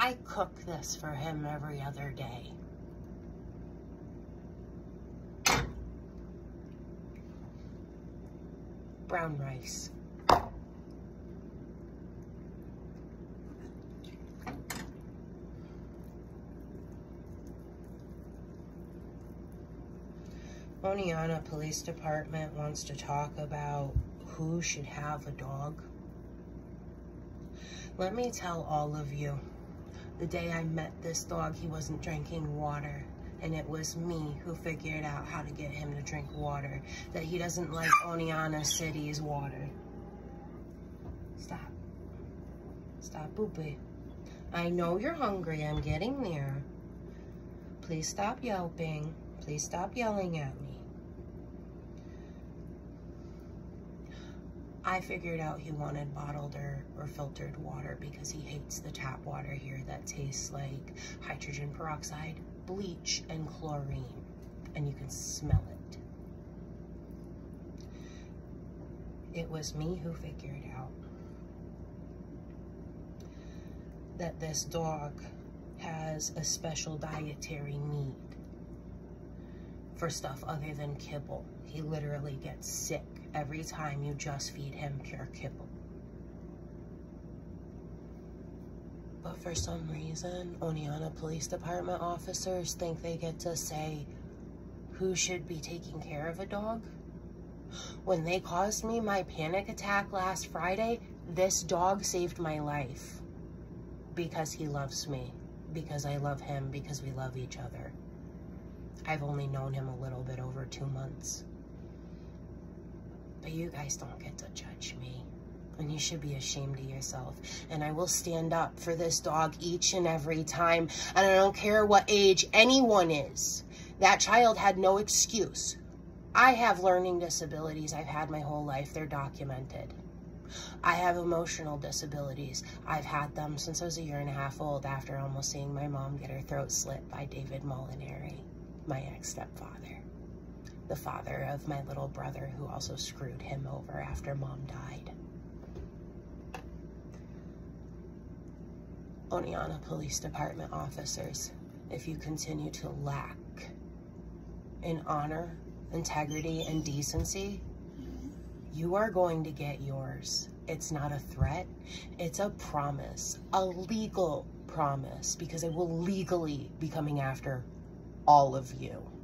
I cook this for him every other day. Brown rice. Oneonta Police Department wants to talk about who should have a dog. Let me tell all of you, the day I met this dog, he wasn't drinking water. And it was me who figured out how to get him to drink water. That he doesn't like Oneonta City's water. Stop. Stop, boopy. I know you're hungry. I'm getting there. Please stop yelping. Please stop yelling at me. I figured out he wanted bottled or, or filtered water because he hates the tap water here that tastes like hydrogen peroxide, bleach, and chlorine. And you can smell it. It was me who figured out that this dog has a special dietary need for stuff other than kibble. He literally gets sick every time you just feed him pure kibble. But for some reason, Oneonta Police Department officers think they get to say who should be taking care of a dog. When they caused me my panic attack last Friday, this dog saved my life because he loves me, because I love him, because we love each other. I've only known him a little bit over two months. But you guys don't get to judge me. And you should be ashamed of yourself. And I will stand up for this dog each and every time. And I don't care what age anyone is. That child had no excuse. I have learning disabilities I've had my whole life. They're documented. I have emotional disabilities. I've had them since I was a year and a half old after almost seeing my mom get her throat slit by David Molinari my ex-stepfather, the father of my little brother who also screwed him over after mom died. Oneonta Police Department officers, if you continue to lack in honor, integrity, and decency, you are going to get yours. It's not a threat. It's a promise, a legal promise, because I will legally be coming after all of you.